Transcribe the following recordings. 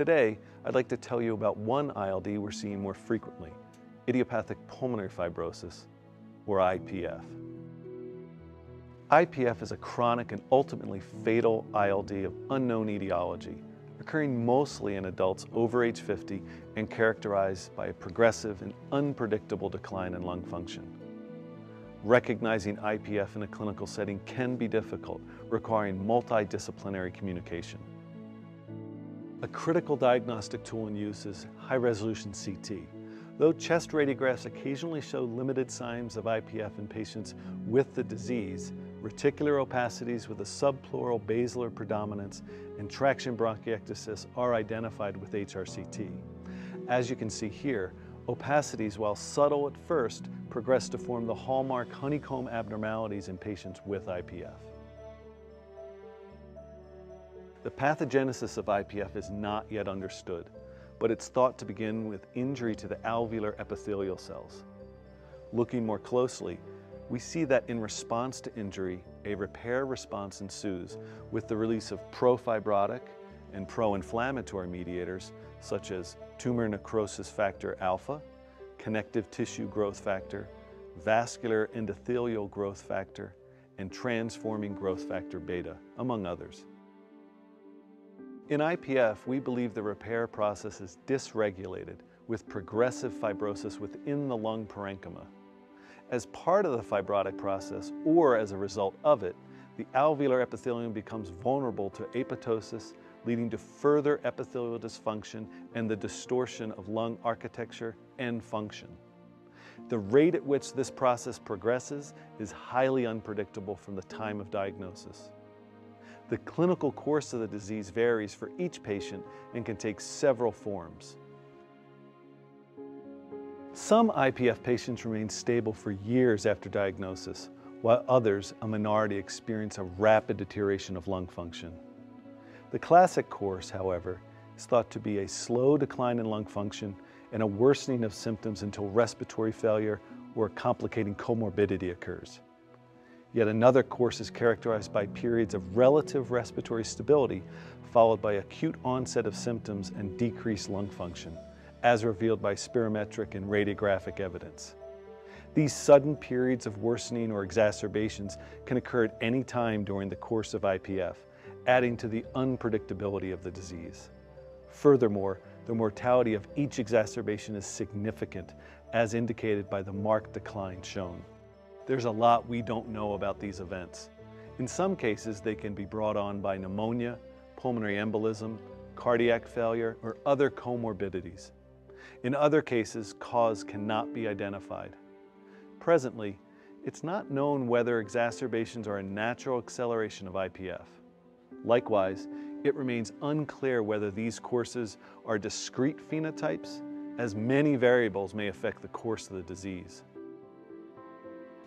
Today, I'd like to tell you about one ILD we're seeing more frequently, idiopathic pulmonary fibrosis, or IPF. IPF is a chronic and ultimately fatal ILD of unknown etiology, occurring mostly in adults over age 50 and characterized by a progressive and unpredictable decline in lung function. Recognizing IPF in a clinical setting can be difficult, requiring multidisciplinary communication. A critical diagnostic tool in use is high-resolution CT. Though chest radiographs occasionally show limited signs of IPF in patients with the disease, reticular opacities with a subpleural basilar predominance and traction bronchiectasis are identified with HRCT. As you can see here, opacities, while subtle at first, progress to form the hallmark honeycomb abnormalities in patients with IPF. The pathogenesis of IPF is not yet understood, but it's thought to begin with injury to the alveolar epithelial cells. Looking more closely, we see that in response to injury, a repair response ensues with the release of profibrotic and pro-inflammatory mediators such as tumor necrosis factor alpha, connective tissue growth factor, vascular endothelial growth factor, and transforming growth factor beta, among others. In IPF, we believe the repair process is dysregulated with progressive fibrosis within the lung parenchyma. As part of the fibrotic process or as a result of it, the alveolar epithelium becomes vulnerable to apoptosis, leading to further epithelial dysfunction and the distortion of lung architecture and function. The rate at which this process progresses is highly unpredictable from the time of diagnosis. The clinical course of the disease varies for each patient and can take several forms. Some IPF patients remain stable for years after diagnosis, while others, a minority, experience a rapid deterioration of lung function. The classic course, however, is thought to be a slow decline in lung function and a worsening of symptoms until respiratory failure or a complicating comorbidity occurs. Yet another course is characterized by periods of relative respiratory stability, followed by acute onset of symptoms and decreased lung function, as revealed by spirometric and radiographic evidence. These sudden periods of worsening or exacerbations can occur at any time during the course of IPF, adding to the unpredictability of the disease. Furthermore, the mortality of each exacerbation is significant, as indicated by the marked decline shown. There's a lot we don't know about these events. In some cases, they can be brought on by pneumonia, pulmonary embolism, cardiac failure, or other comorbidities. In other cases, cause cannot be identified. Presently, it's not known whether exacerbations are a natural acceleration of IPF. Likewise, it remains unclear whether these courses are discrete phenotypes, as many variables may affect the course of the disease.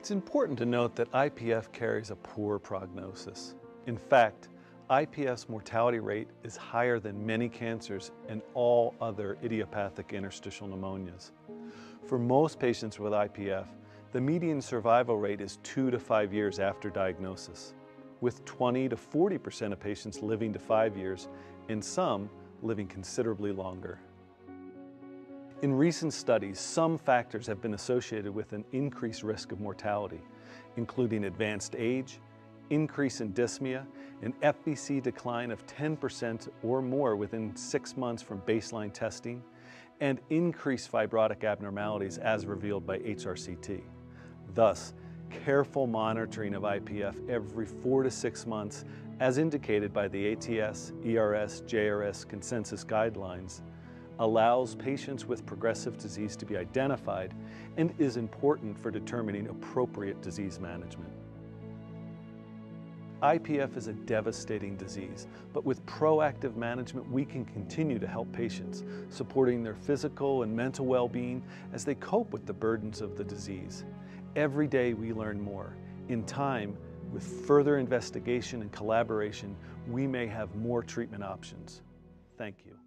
It's important to note that IPF carries a poor prognosis. In fact, IPF's mortality rate is higher than many cancers and all other idiopathic interstitial pneumonias. For most patients with IPF, the median survival rate is two to five years after diagnosis, with 20 to 40% of patients living to five years and some living considerably longer. In recent studies, some factors have been associated with an increased risk of mortality, including advanced age, increase in dyspnea, an FVC decline of 10% or more within six months from baseline testing, and increased fibrotic abnormalities as revealed by HRCT. Thus, careful monitoring of IPF every four to six months, as indicated by the ATS, ERS, JRS consensus guidelines, allows patients with progressive disease to be identified and is important for determining appropriate disease management. IPF is a devastating disease, but with proactive management, we can continue to help patients, supporting their physical and mental well-being as they cope with the burdens of the disease. Every day we learn more. In time, with further investigation and collaboration, we may have more treatment options. Thank you.